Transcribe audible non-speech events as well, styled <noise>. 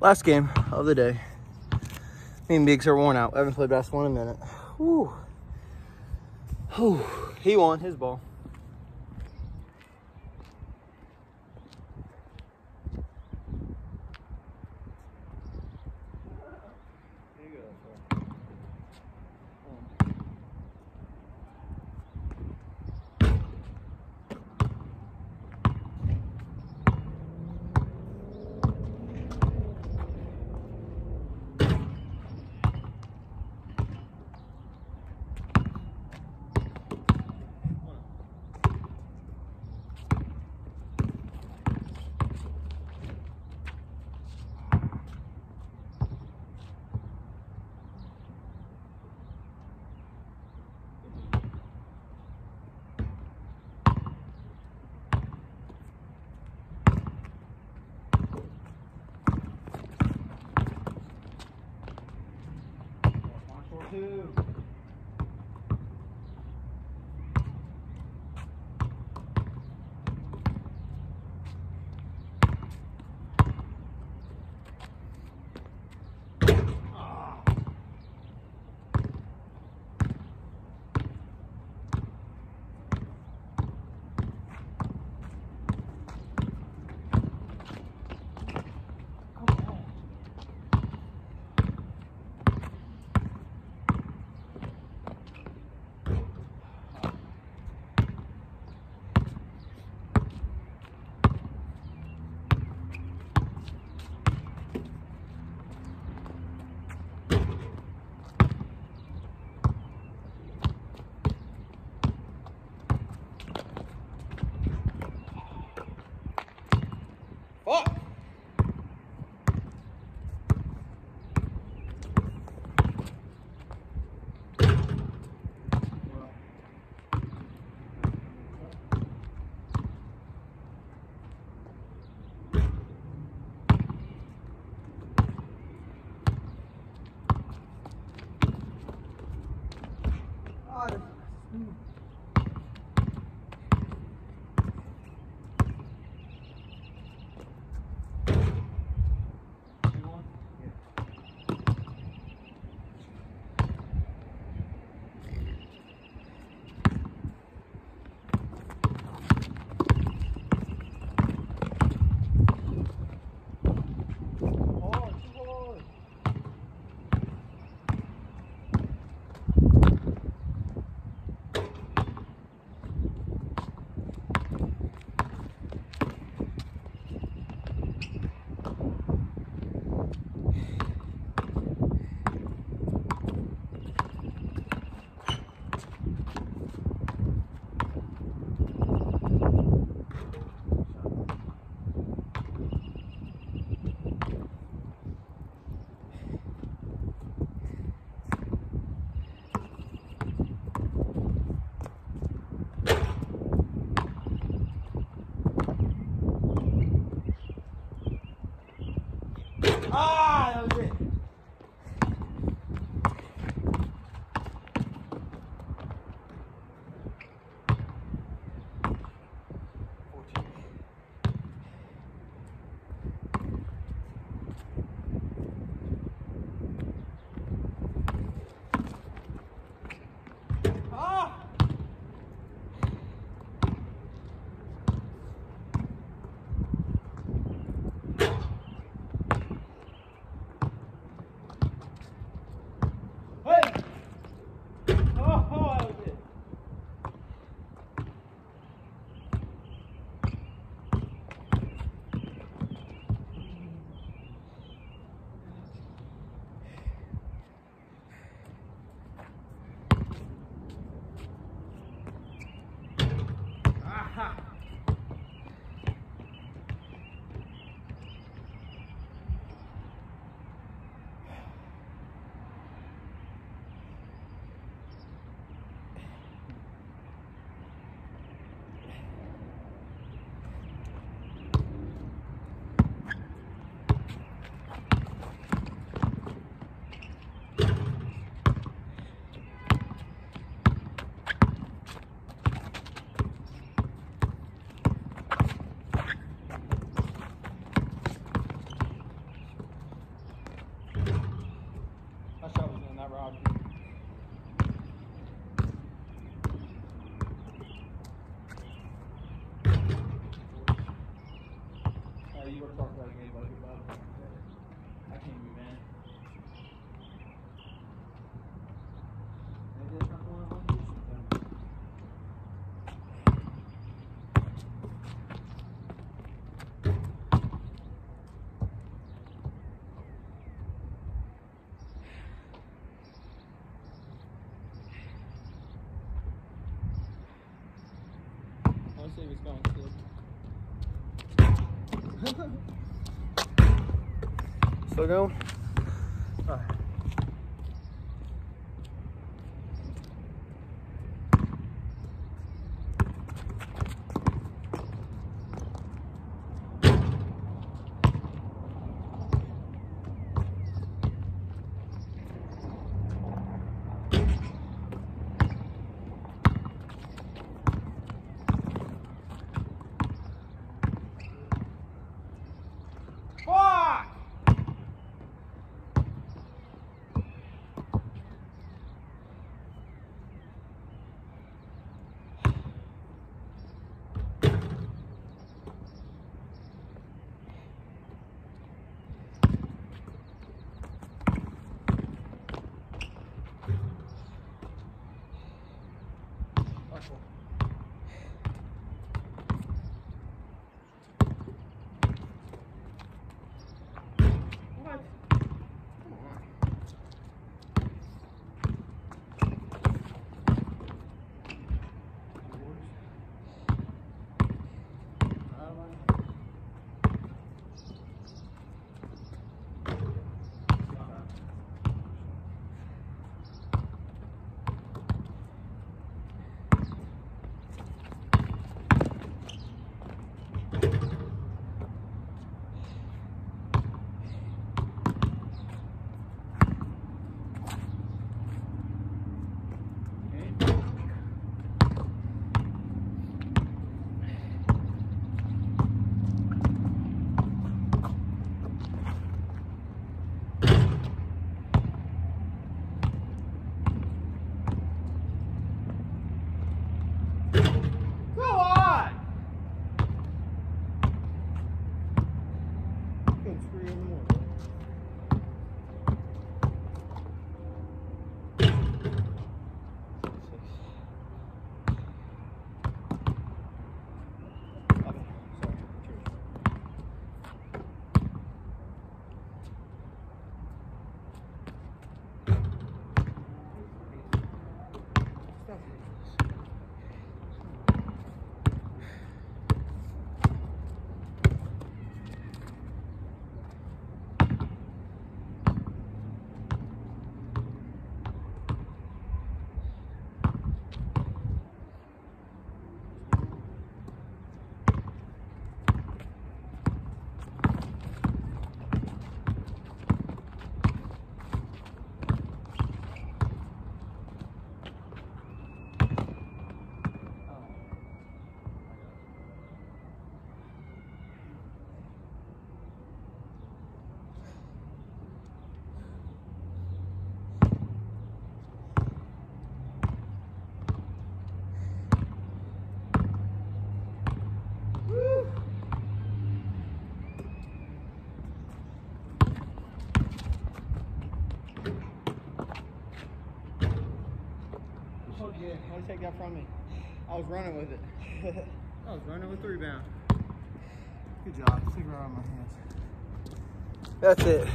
Last game of the day. Me and Biggs are worn out. I haven't played basketball in a minute. Whew. Whew. He won his ball. Ah, that was it. Uh, you were talking like anybody about it. I can't be mad. I want to it's going still. Sogão. Yeah, why you take that from me? I was running with it. <laughs> I was running with the rebound. Good job. Stick it right on my hands. That's it.